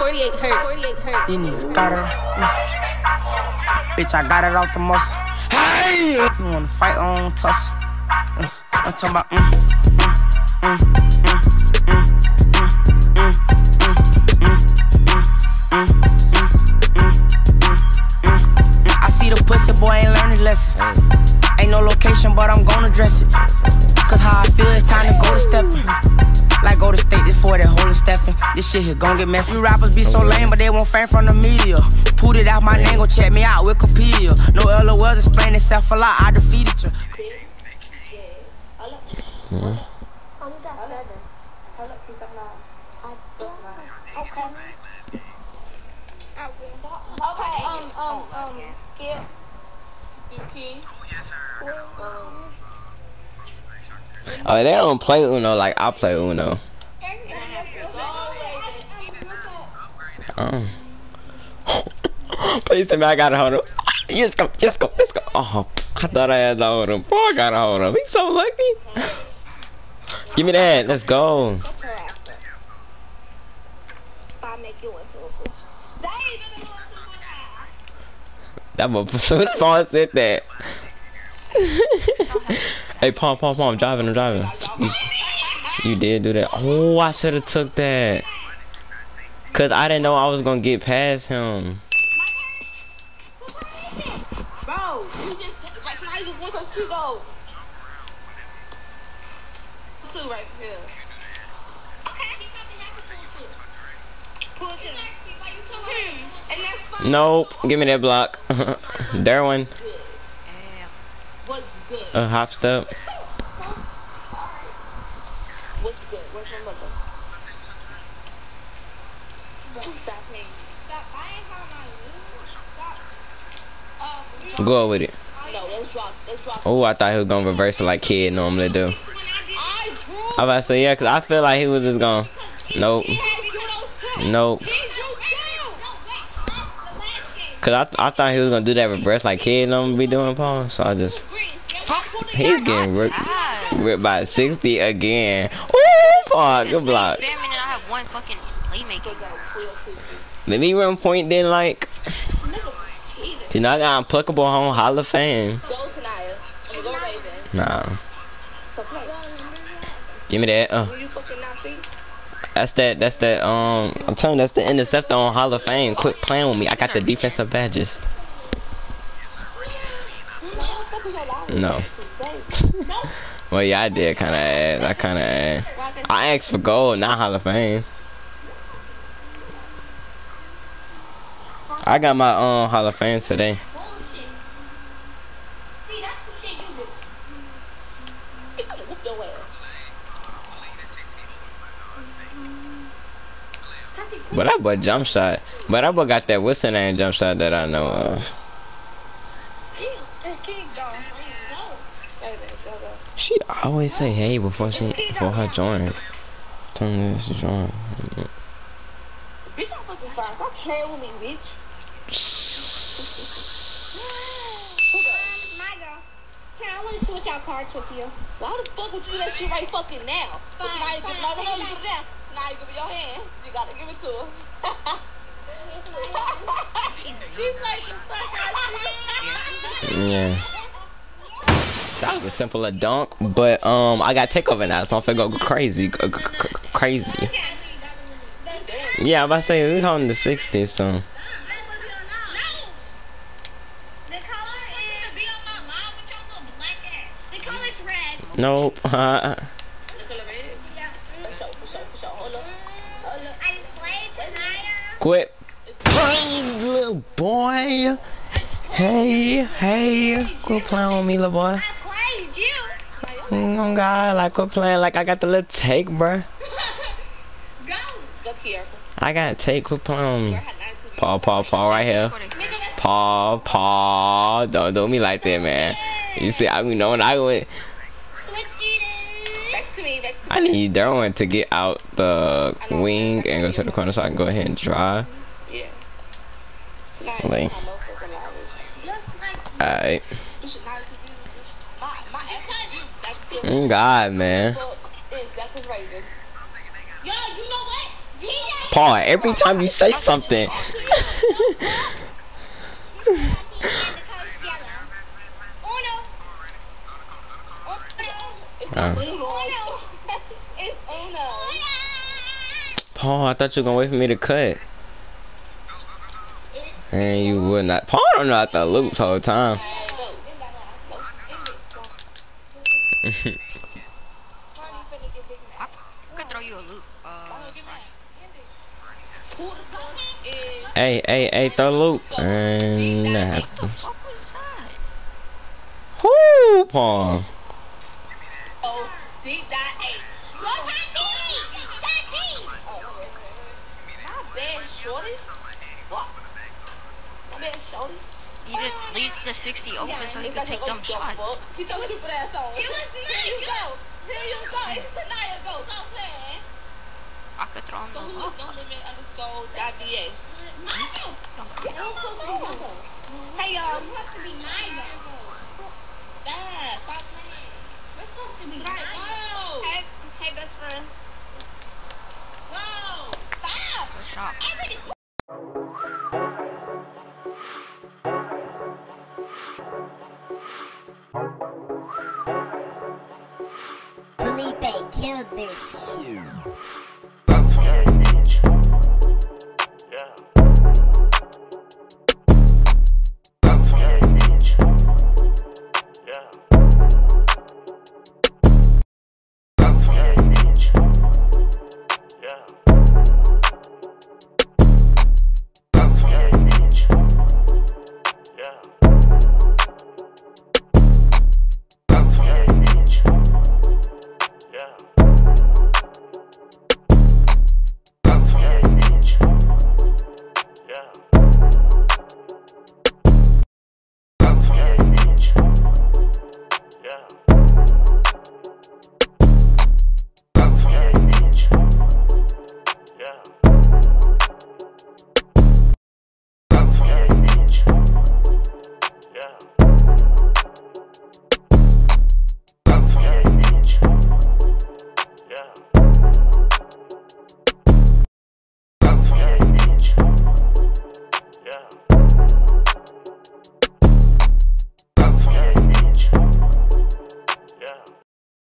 48 hurt. 48 hurt. These niggas got it. Mm. Bitch, I got it out the muscle. Hey! You wanna fight on tussle? Uh, I'm talking about. Mm, mm, mm, I see the pussy boy ain't learned his lesson. Ain't no location, but I'm gonna dress it. Cause how I feel, it's time to go to steppin'. Like go to state this for that holy Stephen. This shit here gon' get messy. You rappers be so lame, but they won't fame from the media. Put it out my name, go check me out, Wikipedia. No LOLs explain itself a lot, I defeated you. Okay, um, um, um, Skip. Yuki. Oh, they don't play Uno like I play Uno. Oh. Please tell me I got a hold of Yes, go, yes, go, let's go. Oh, I thought I had the hold of Boy, I got a hold of He's so lucky. Give me that. Let's go. That boy so Paul said that. hey, Paul, Paul, Paul, I'm driving, I'm driving. You, you did do that. Oh, I should have took that. Cause I didn't know I was gonna get past him. Bro, you just right now you just those two goals. Two right here. Pull it in. Hmm, And that's fine. Nope, give me that block. Darwin, What's good? a hop step. What's good? Where's my mother? Stop me. Stop. I ain't how my Go with it. No, let's drop. Let's drop. Oh, I thought he was gonna reverse it like kid normally do. I drew. I about to say yeah, cause I feel like he was just gonna. Nope, nope. Cause I, I thought he was gonna do that reverse like kid normally be doing, Paul. So I just he's getting ripped, ripped by 60 again. Ooh, Paul, good block. I have one fucking Let me run point then like. You know I got unpluckable home Hall of Fame. Go Tanaya. I'm go Raven. Nah, give me that. Uh. You fucking not see? That's that. That's that. Um, I'm telling you, that's the interceptor on Hall of Fame. Quit playing with me. I got the defensive badges. No. Well, yeah, I did kind of ask. I kind of asked. I asked for gold, not Hall of Fame. I got my um Hall of Fame today. But that boy jump shot. But that boy got that what's the name jump shot that I know of. She always say hey before she before her join. Tell me this is join. Bitch, I'm fucking fine. Stop playing with me, bitch. I want to switch out cards with you. Why the fuck would you do that shit right fucking now? Fine, now you fine. no, no, no, you put it. Now you give me your hand. You gotta give it to her. She's like of Yeah. That was a simple a dunk, but um, I got takeover now, so I'm finna go crazy, go, crazy. Yeah, I'm about to say we holding the 60s, so. The color is be on my line with your little black ass. The color's red. Nope. Uh, The color red? For sure, for sure, for sure. Hold up. Hold up. I just played tonight. quit. Hey, little boy. Hey, hey. Quit playing with me, little boy. I played you. Oh God, like quit playing like I got the little take, bruh. Go. Go here. I got take. Quit playing with me. I had 92 Paul, Paul, Paul, right here. Paul, Paul. Don't do me like that, man. You see, I you know when I went. Switch it. Back to me, back to me. I need Derwin to get out the wing and go to the corner so I can go ahead and drive. Yeah. Like. Alright. Mm, God, man. Paul, every time you say something. Paul, I thought you were gonna wait for me to cut. And you would not. Paul don't know how to loops the whole time. I could throw you a loop. Uh, hey, hey, hey, throw the loop. And that happens. fuck? Whoo, Paul. Oh, deep dive You need to leave the 60 open so he Nigga, could take them shots. fuck? Get your stupid ass on. It was Here you go. Hmm. Here um, you go. It's Tanaya. Go. Stop playing. I could throw him the Don't loop. don't limit underscore dot da. Michael! Hey y'all. It's supposed to be Michael. Dad, stop playing. We're supposed to be Right. Whoa. Hey, hey, best friend. Whoa. Stop. Good shot. this.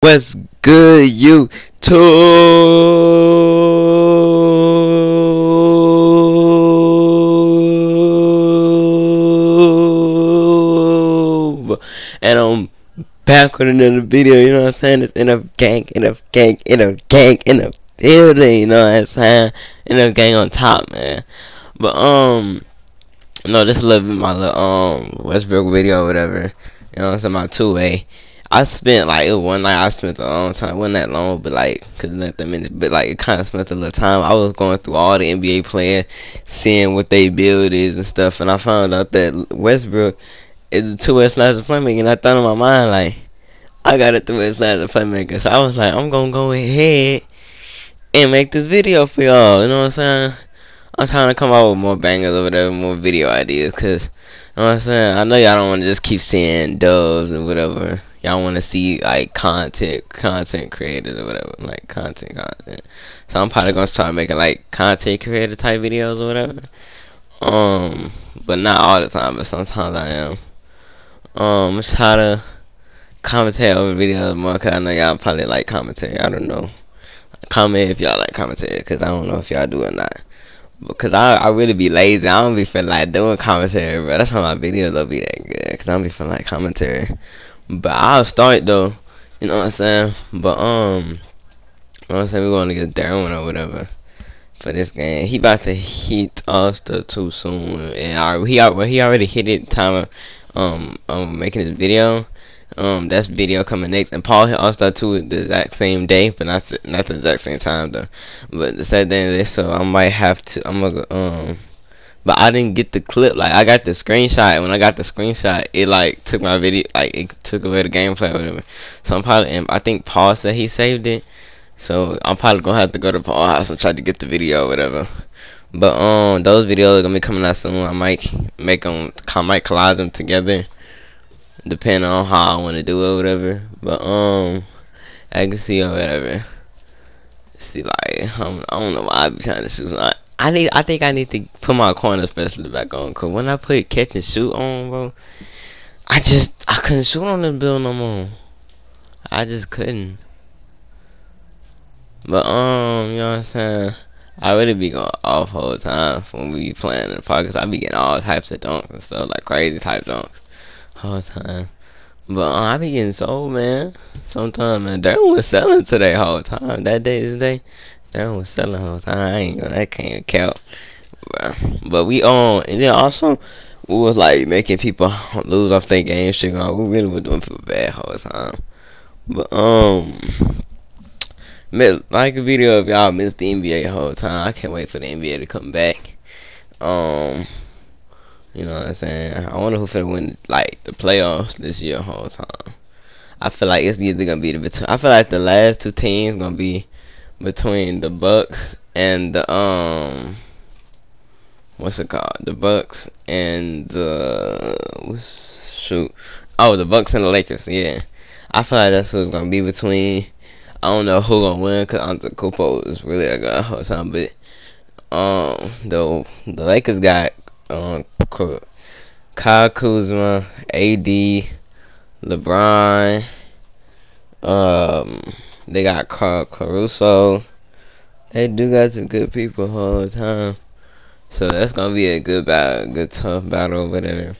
What's good, YouTube? And I'm back with another video, you know what I'm saying? It's in a gang, in a gang, in a gang, in a building, you know what I'm saying? In a gang on top, man. But, um, no, this is a little bit my little, um, Westbrook video or whatever. You know what I'm saying? My two-way. I spent like one night. I spent a long time. It wasn't that long, but like, cause not that minutes, but like it kind of spent a little time. I was going through all the NBA players, seeing what they build is and stuff, and I found out that Westbrook is a two-way slasher playmaker. And I thought in my mind like, I got a two-way slasher playmaker. So I was like, I'm gonna go ahead and make this video for y'all. You know what I'm saying? I'm trying to come out with more bangers or whatever, more video ideas, cause you know what I'm saying. I know y'all don't want to just keep seeing doves or whatever. Y'all want to see like content, content creators or whatever, like content, content. So I'm probably gonna start making like content creator type videos or whatever. Um, but not all the time, but sometimes I am. Um, try to commentate over videos more, cause I know y'all probably like commentary. I don't know. Comment if y'all like commentary, cause I don't know if y'all do or not. Because I, I really be lazy. I don't be feeling like doing commentary, bro. That's why my videos don't be that good. Because I don't be feeling like commentary. But I'll start, though. You know what I'm saying? But, um, you know what I'm saying? We're going to get Darwin or whatever for this game. He about to hit us the too soon. And I, he, he already hit it time of um, um, making this video. Um, that's video coming next, and Paul hit All Star two the exact same day, but not not the exact same time though. But the same day, so I might have to. I'm gonna go, um, but I didn't get the clip. Like I got the screenshot. When I got the screenshot, it like took my video, like it took away the gameplay or whatever. So I'm probably, and I think Paul said he saved it. So I'm probably gonna have to go to Paul house and try to get the video or whatever. But um, those videos are gonna be coming out soon. I might make them, I might collage them together, depending on how I want to do it or whatever. But um, I can see or whatever. See, like um, I don't know why I be trying to shoot. I, I need. I think I need to put my corner specialist back on. Cause when I put catch and shoot on, bro, I just I couldn't shoot on this bill no more. I just couldn't. But um, you know what I'm saying. I really be going off whole time when we be playing in the park. Cause I be getting all types of dunks and stuff like crazy type dunks whole time. But uh, I be getting sold, man. Sometimes, man, Darren was selling today whole time. That day is the day. Darren was selling whole time. I ain't gonna, that can't count. But, but we on, and then also, we was like making people lose off their game shit. We really were doing people bad whole time. But, um, like a video of y'all missed the NBA whole time. I can't wait for the NBA to come back. Um, you know what I'm saying? I wonder who finna win like the playoffs this year whole time. I feel like it's either gonna be the between. I feel like the last two teams gonna be between the Bucks and the um what's it called? The Bucks and the shoot. Oh, the Bucks and the Lakers. Yeah, I feel like that's what's gonna be between. I don't know who gonna win because Antetokounmpo is really a good whole time, but um the the Lakers got um Kyle Kuzma, AD, LeBron. Um, they got Carl Caruso. They do got some good people all the time. So that's gonna be a good battle, good tough battle over there.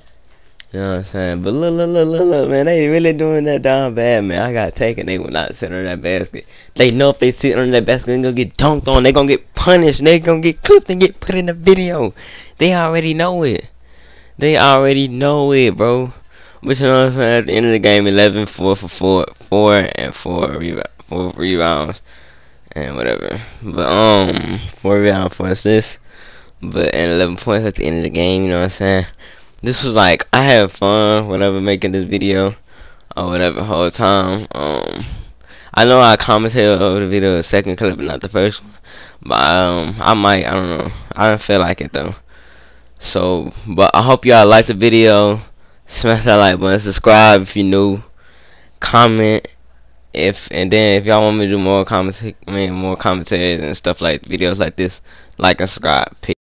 You know what I'm saying? But look, look, look, look, look, man, they really doing that down bad, man. I got taken. They will not sit on that basket. They know if they sit on that basket, they're gonna get dunked on. They're gonna get punished. They're gonna get clipped and get put in the video. They already know it. They already know it, bro. But you know what I'm saying? At the end of the game, 11, 4 for 4, 4 and 4 rebounds, 4 rebounds, and whatever. But, um, 4 rebounds, 4 assists. But, and 11 points at the end of the game, you know what I'm saying? This was like I had fun whatever making this video or whatever whole time. Um I know I commented over the video the second clip but not the first one. But um I might I don't know. I don't feel like it though. So but I hope y'all like the video. Smash that like button, subscribe if you're new, comment if and then if y'all want me to do more comments I mean more commentaries and stuff like videos like this, like and subscribe. Peace.